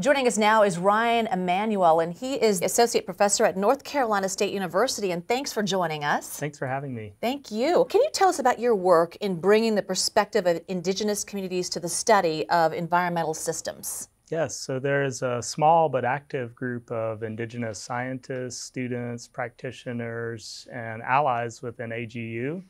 Joining us now is Ryan Emanuel, and he is Associate Professor at North Carolina State University. And thanks for joining us. Thanks for having me. Thank you. Can you tell us about your work in bringing the perspective of indigenous communities to the study of environmental systems? Yes, so there is a small but active group of indigenous scientists, students, practitioners, and allies within AGU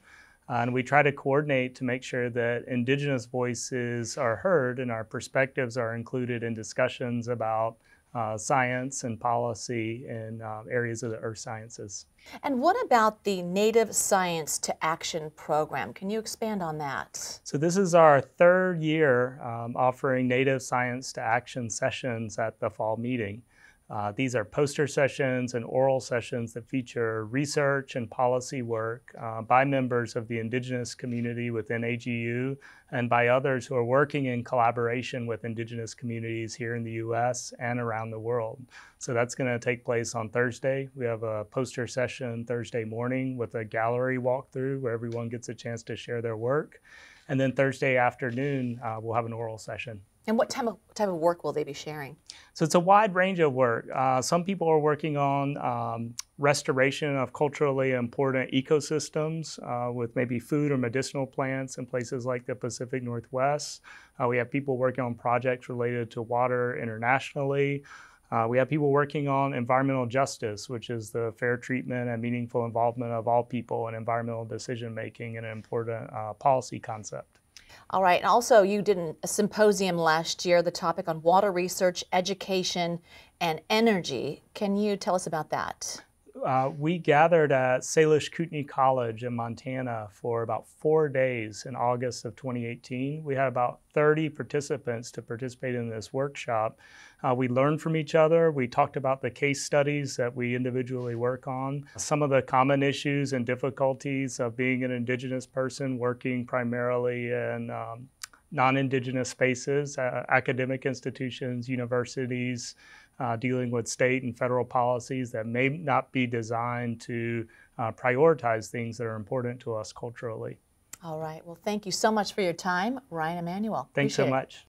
and we try to coordinate to make sure that Indigenous voices are heard and our perspectives are included in discussions about uh, science and policy in uh, areas of the earth sciences. And what about the Native Science to Action program? Can you expand on that? So, this is our third year um, offering Native Science to Action sessions at the fall meeting. Uh, these are poster sessions and oral sessions that feature research and policy work uh, by members of the Indigenous community within AGU and by others who are working in collaboration with Indigenous communities here in the US and around the world. So that's going to take place on Thursday. We have a poster session Thursday morning with a gallery walkthrough where everyone gets a chance to share their work. And then Thursday afternoon, uh, we'll have an oral session. And what type of, type of work will they be sharing? So it's a wide range of work. Uh, some people are working on um, restoration of culturally important ecosystems uh, with maybe food or medicinal plants in places like the Pacific Northwest. Uh, we have people working on projects related to water internationally. Uh, we have people working on environmental justice, which is the fair treatment and meaningful involvement of all people in environmental decision making, and an important uh, policy concept. All right. And also, you did a symposium last year, the topic on water research, education, and energy. Can you tell us about that? Uh, we gathered at Salish Kootenai College in Montana for about four days in August of 2018. We had about 30 participants to participate in this workshop. Uh, we learned from each other. We talked about the case studies that we individually work on, some of the common issues and difficulties of being an Indigenous person working primarily in um, non Indigenous spaces, uh, academic institutions, universities, uh, dealing with state and federal policies that may not be designed to uh, prioritize things that are important to us culturally. All right. Well, thank you so much for your time, Ryan Emanuel. Thanks Appreciate so much.